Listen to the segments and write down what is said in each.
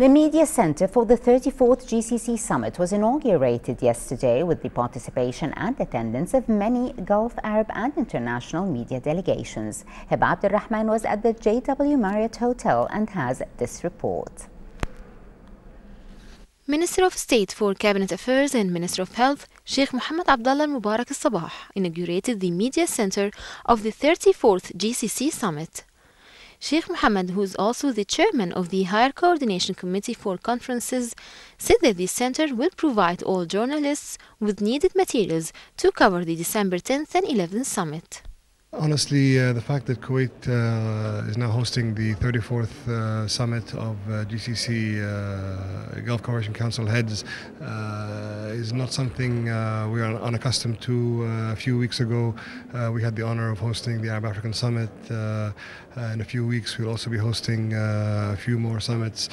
The Media Center for the 34th GCC Summit was inaugurated yesterday with the participation and attendance of many Gulf, Arab and international media delegations. Hiba Abdulrahman was at the JW Marriott Hotel and has this report. Minister of State for Cabinet Affairs and Minister of Health, Sheikh Mohammed Abdullah Mubarak al-Sabah, inaugurated the Media Center of the 34th GCC Summit. Sheikh Mohammed, who is also the chairman of the Higher Coordination Committee for Conferences, said that the center will provide all journalists with needed materials to cover the December 10th and 11th summit. Honestly, uh, the fact that Kuwait uh, is now hosting the 34th uh, summit of uh, GCC uh, Gulf Cooperation Council heads uh, Uh, is not something uh, we are unaccustomed to. Uh, a few weeks ago, we had the honor of hosting the Arab African Summit. in a few weeks, we'll also be hosting a few more summits.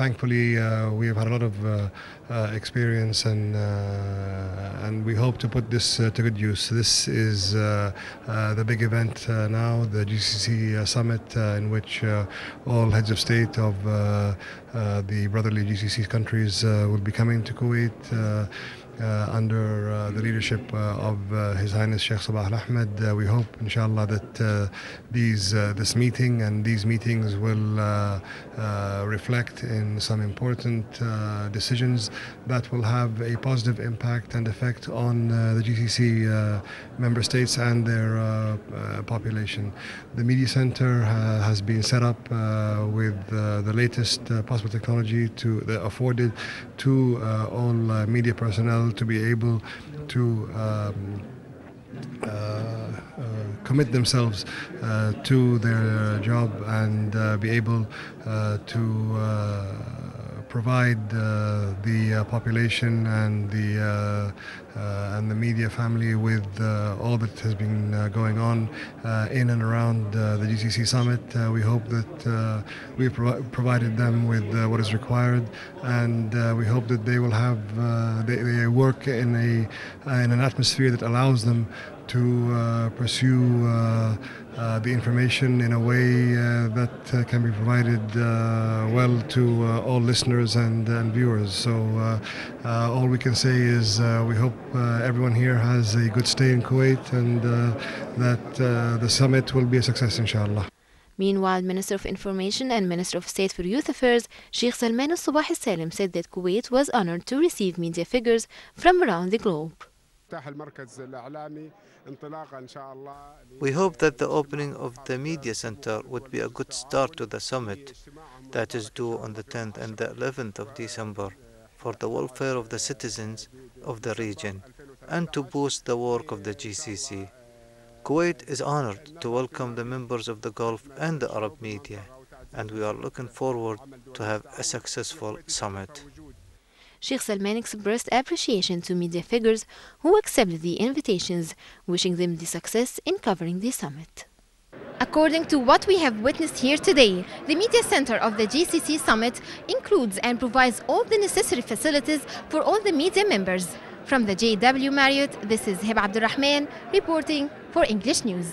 thankfully, we have had a lot of experience and and we hope to put this to good use. This is uh, the big event uh, now, the GCC uh, summit, in which all heads of state of Uh, the brotherly GCC countries uh, will be coming to Kuwait. Uh, Uh, under uh, the leadership uh, of uh, His Highness Sheikh Sabah Al Ahmed. Uh, we hope, inshallah, that uh, these this meeting and these meetings will reflect in some important decisions that will have a positive impact and effect on the GCC member states and their population. The media center has been set up with the latest possible technology to afforded to all media personnel to be able to um, uh, uh, commit themselves uh, to their job and uh, be able uh, to uh, provide uh, the uh, population and the uh, uh and the media family with uh, all that has been uh, going on in and around the GCC summit. we hope that we prov provided them with what is required, and we hope that they will have they, they, work in a in an atmosphere that allows them to uh, pursue uh, uh, the information in a way uh, that uh, can be provided uh, well to all listeners and, and viewers. So all we can say is we hope everyone here has a good stay in Kuwait and that the summit will be a success, inshallah. Meanwhile, Minister of Information and Minister of State for Youth Affairs, Sheikh Salman al-Sabah al-Salim said that Kuwait was honored to receive media figures from around the globe. We hope that the opening of the media center would be a good start to the summit that is due on the 10th and the 11th of December for the welfare of the citizens of the region and to boost the work of the GCC. Kuwait is honored to welcome the members of the Gulf and the Arab media, and we are looking forward to have a successful summit. Sheikh Salman expressed appreciation to media figures who accepted the invitations, wishing them the success in covering the summit. According to what we have witnessed here today, the media center of the GCC summit includes and provides all the necessary facilities for all the media members. From the JW Marriott, this is Hiba Abdulrahman reporting for English News.